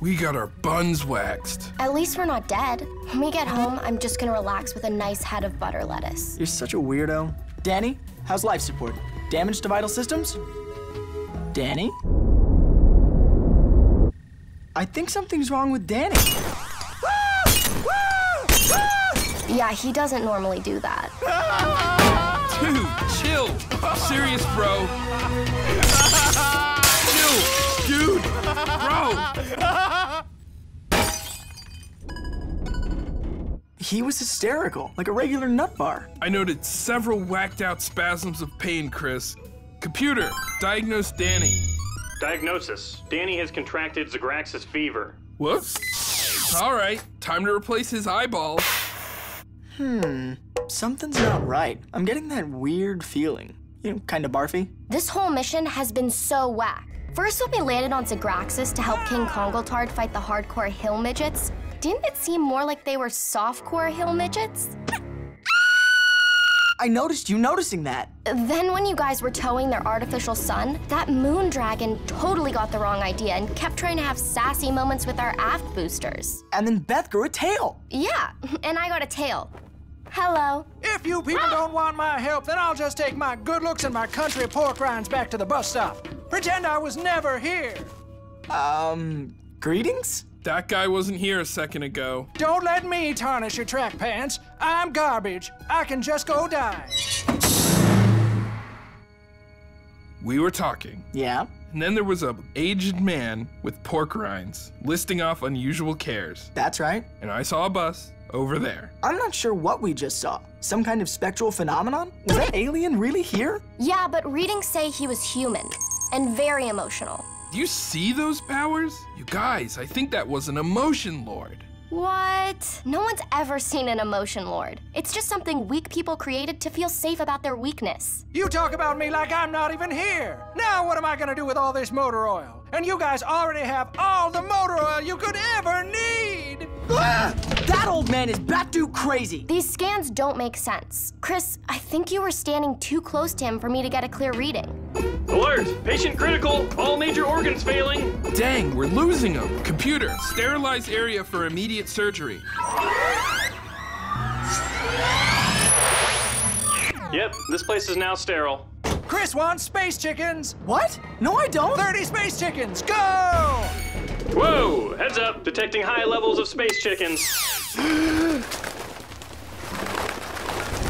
We got our buns waxed. At least we're not dead. When we get home, I'm just gonna relax with a nice head of butter lettuce. You're such a weirdo. Danny, how's life support? Damage to vital systems? Danny? I think something's wrong with Danny. Yeah, he doesn't normally do that. Dude, chill. Serious, bro. Bro. He was hysterical, like a regular nut bar. I noted several whacked out spasms of pain, Chris. Computer, diagnose Danny. Diagnosis Danny has contracted Zgraxxis fever. Whoops. All right, time to replace his eyeball. Hmm, something's not right. I'm getting that weird feeling. You know, kinda barfy. This whole mission has been so whack. First when we landed on Zgraxxis to help King Kongoltard fight the hardcore hill midgets, didn't it seem more like they were softcore hill midgets? I noticed you noticing that. Then when you guys were towing their artificial sun, that moon dragon totally got the wrong idea and kept trying to have sassy moments with our aft boosters. And then Beth grew a tail. Yeah, and I got a tail. Hello. If you people ah! don't want my help, then I'll just take my good looks and my country pork rinds back to the bus stop. Pretend I was never here. Um, greetings? That guy wasn't here a second ago. Don't let me tarnish your track pants. I'm garbage. I can just go die. We were talking. Yeah? And then there was a aged man with pork rinds listing off unusual cares. That's right. And I saw a bus over there. I'm not sure what we just saw. Some kind of spectral phenomenon? Was that alien really here? Yeah, but readings say he was human and very emotional. Do you see those powers? You guys, I think that was an emotion lord. What? No one's ever seen an emotion lord. It's just something weak people created to feel safe about their weakness. You talk about me like I'm not even here. Now what am I gonna do with all this motor oil? And you guys already have all the motor oil you could ever need. Ah! That old man is Batu crazy. These scans don't make sense. Chris, I think you were standing too close to him for me to get a clear reading. Alert! Patient critical! All major organs failing! Dang, we're losing him. Computer, sterilize area for immediate surgery. Yep, this place is now sterile. Chris wants space chickens. What? No, I don't. 30 space chickens, go! Whoa! Up, detecting high levels of space chickens.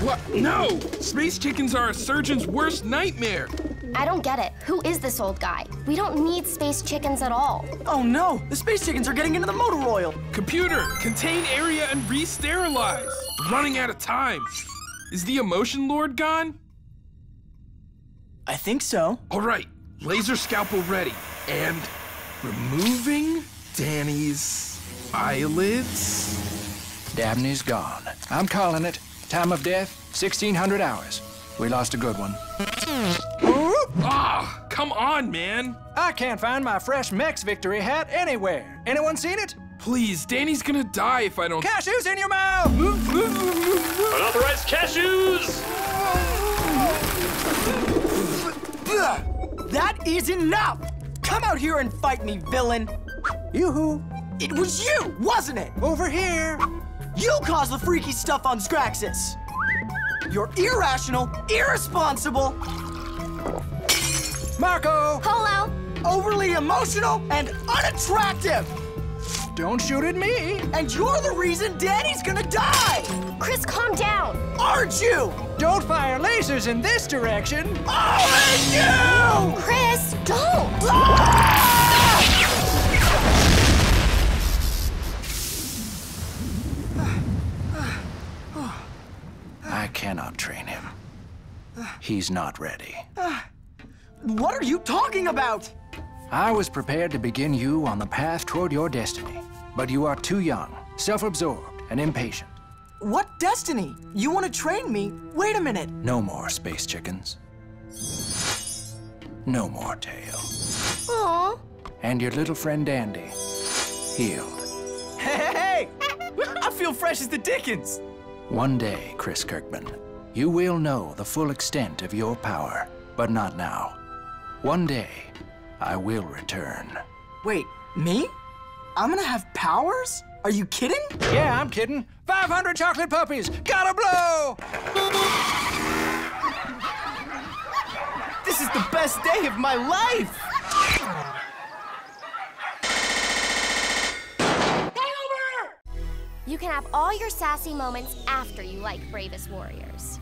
What? No! Space chickens are a surgeon's worst nightmare. I don't get it. Who is this old guy? We don't need space chickens at all. Oh no, the space chickens are getting into the motor oil. Computer, contain area and re-sterilize. Running out of time. Is the emotion lord gone? I think so. All right, laser scalpel ready. And removing Danny's eyelids. Dabney's gone. I'm calling it. Time of death, 1600 hours. We lost a good one. Ah, come on, man. I can't find my fresh Mex victory hat anywhere. Anyone seen it? Please, Danny's gonna die if I don't. Cashews in your mouth! Unauthorized cashews! That is enough! Come out here and fight me, villain! Yoo-hoo! It was you, wasn't it? Over here! You caused the freaky stuff on Zgraxxis! You're irrational, irresponsible, Marco! Polo! overly emotional, and unattractive! Don't shoot at me! And you're the reason Danny's gonna die! Chris, calm down! Aren't you? Don't fire lasers in this direction! Aren't you? Chris, don't! I cannot train him. He's not ready. What are you talking about? I was prepared to begin you on the path toward your destiny, but you are too young, self-absorbed, and impatient. What destiny? You want to train me? Wait a minute. No more space chickens. No more tail. Aw. And your little friend Dandy, healed. Hey, hey, Hey, I feel fresh as the Dickens. One day, Chris Kirkman, you will know the full extent of your power, but not now. One day, I will return. Wait, me? I'm gonna have powers? Are you kidding? Yeah, I'm kidding. 500 chocolate puppies. Gotta blow! This is the best day of my life! You can have all your sassy moments after you like Bravest Warriors.